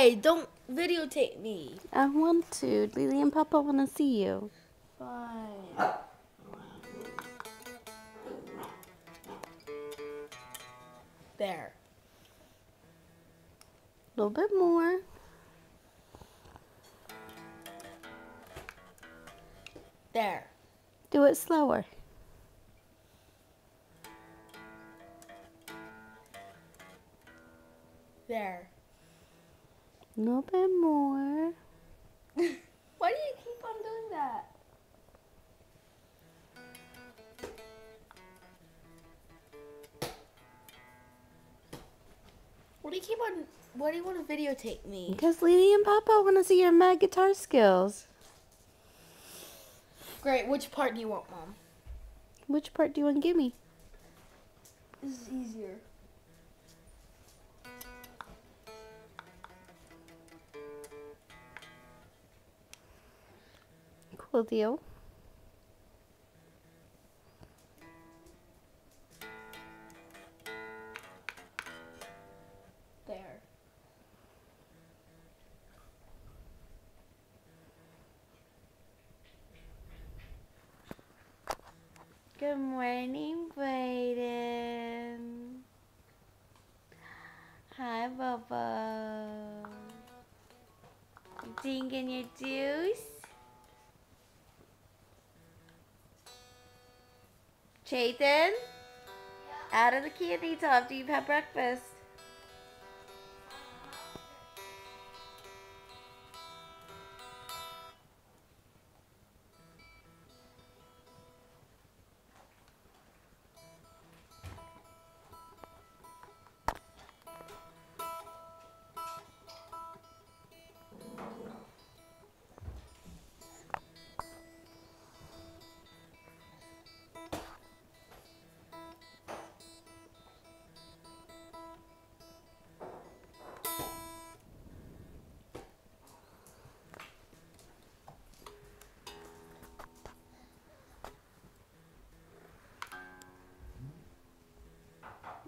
Why? Don't videotape me. I want to. Lily and Papa want to see you. Fine. There. A little bit more. There. Do it slower. There. A little bit more. Why do you keep on doing that? What do you keep on? Why do you want to videotape me? Because Lily and Papa want to see your mad guitar skills. Great. Which part do you want, Mom? Which part do you want to give me? This is easier. Deal. There. Good morning, Brayden. Hi, Bubba. Drinking your juice? Chayton? Out of the candy till after you've had breakfast.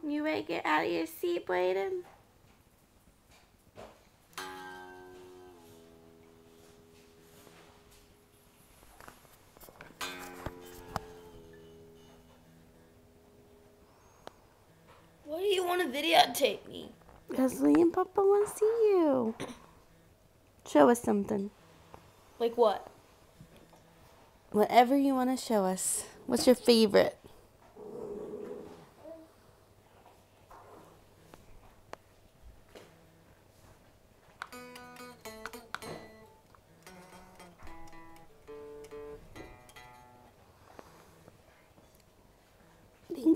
You ready to get out of your seat, Brayden? Why do you want to videotape me? Because Lily and Papa want to see you. Show us something. Like what? Whatever you want to show us. What's your favorite?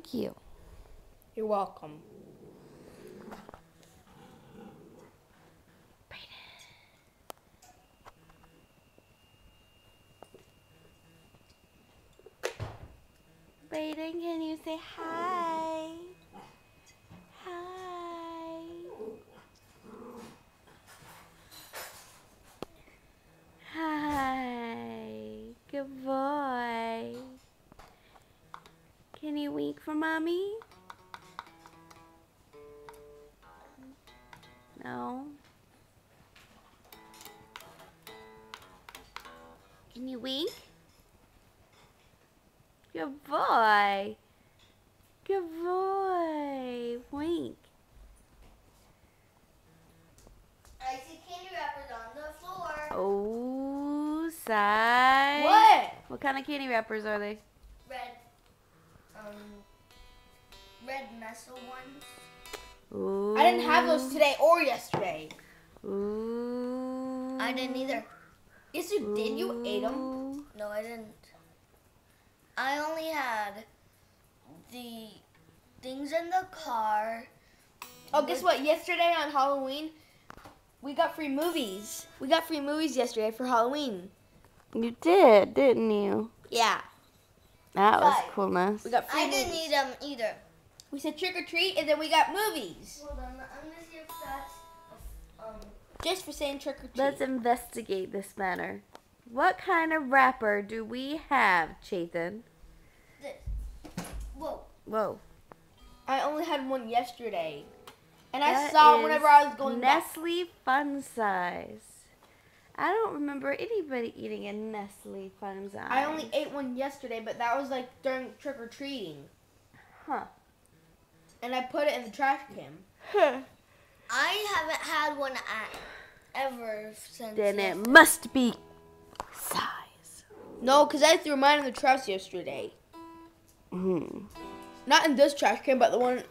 Thank you. You're welcome. Brayden, can you say hi? Hi. Hi. Good boy. Can you wink for mommy? No. Can you wink? Good boy. Good boy. Wink. I see candy wrappers on the floor. Oh, side. What? What kind of candy wrappers are they? Red, um, red nestle ones. Ooh. I didn't have those today or yesterday. Ooh. I didn't either. Yes, you did. You ate them. No, I didn't. I only had the things in the car. Oh, guess what? Yesterday on Halloween, we got free movies. We got free movies yesterday for Halloween. You did, didn't you? Yeah. That was Right. coolness. We got free I didn't movies. need them either. We said trick or treat, and then we got movies. Hold on, I'm gonna see if that's um. Just for saying trick or treat. Let's investigate this matter. What kind of wrapper do we have, Chayton? This. Whoa. Whoa. I only had one yesterday. And I saw it is whenever I was going back. Nestle Fun Size. I don't remember anybody eating a Nestle Fun Size. I only ate one yesterday, but that was like during trick or treating. Huh. And I put it in the trash can. Huh. I haven't had one at, ever since. then yes- it must be size. No, because I threw mine in the trash yesterday. Hmm. Not in this trash can, but the one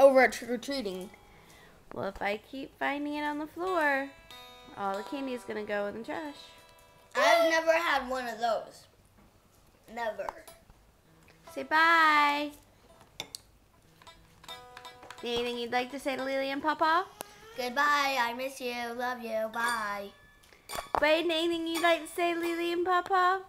over at trick or treating. Well, if I keep finding it on the floor, all the candy is gonna go in the trash. I've never had one of those. Never. Say bye. Anything you'd like to say to Lily and Papa? Goodbye. I miss you. Love you. Bye. Braden, anything you'd like to say to Lily and Papa?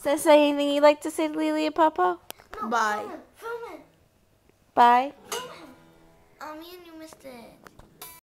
Sis, anything you'd like to say to Lily and Papa? Bye. Film it. Film it. Bye. Me and you missed it.